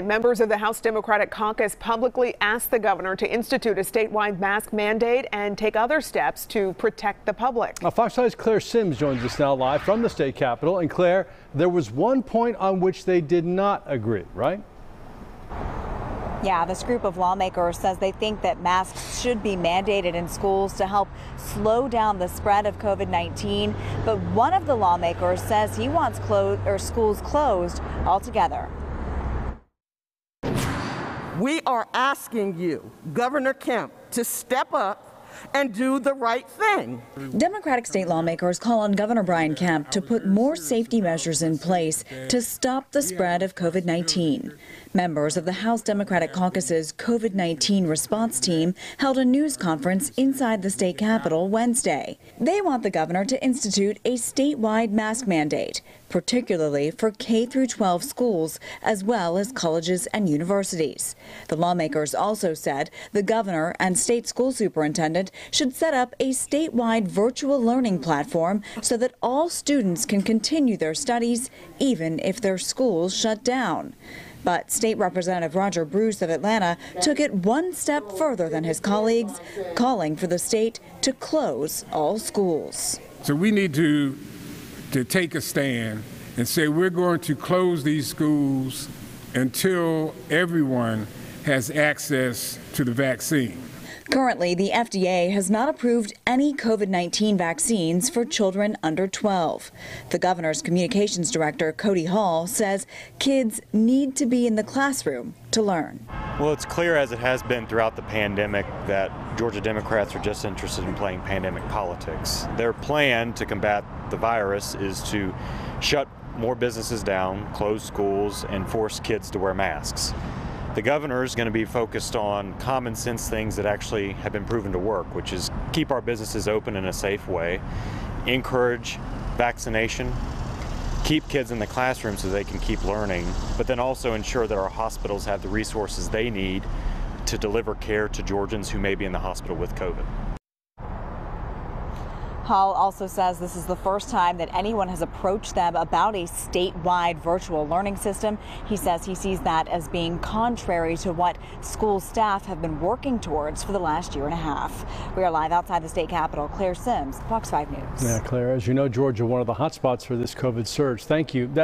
Members of the House Democratic Caucus publicly asked the governor to institute a statewide mask mandate and take other steps to protect the public. Now, Fox News' Claire Simms joins us now live from the state capitol. And Claire, there was one point on which they did not agree, right? Yeah, this group of lawmakers says they think that masks should be mandated in schools to help slow down the spread of COVID-19. But one of the lawmakers says he wants clo- or schools closed altogether. We are asking you, Governor Kemp, to step up and do the right thing. Democratic state lawmakers call on Governor Brian Kemp to put more safety measures in place to stop the spread of COVID 19. Members of the House Democratic Caucus's COVID 19 response team held a news conference inside the state capitol Wednesday. They want the governor to institute a statewide mask mandate, particularly for K 12 schools as well as colleges and universities. The lawmakers also said the governor and state school superintendent should set up a statewide virtual learning platform so that all students can continue their studies even if their schools shut down. But State Representative Roger Bruce of Atlanta took it one step further than his colleagues, calling for the state to close all schools. So we need to to take a stand and say we're going to close these schools until everyone has access to the vaccine. Currently, the FDA has not approved any COVID 19 vaccines for children under 12. The governor's communications director, Cody Hall, says kids need to be in the classroom to learn. Well, it's clear as it has been throughout the pandemic that Georgia Democrats are just interested in playing pandemic politics. Their plan to combat the virus is to shut more businesses down, close schools, and force kids to wear masks. The governor is going to be focused on common sense things that actually have been proven to work, which is keep our businesses open in a safe way, encourage vaccination, keep kids in the classroom so they can keep learning, but then also ensure that our hospitals have the resources they need to deliver care to Georgians who may be in the hospital with COVID. Hall also says this is the first time that anyone has approached them about a statewide virtual learning system. He says he sees that as being contrary to what school staff have been working towards for the last year and a half. We are live outside the state capitol. Claire Simms, Fox 5 News. Yeah, Claire, as you know, Georgia, one of the hot spots for this COVID surge. Thank you. That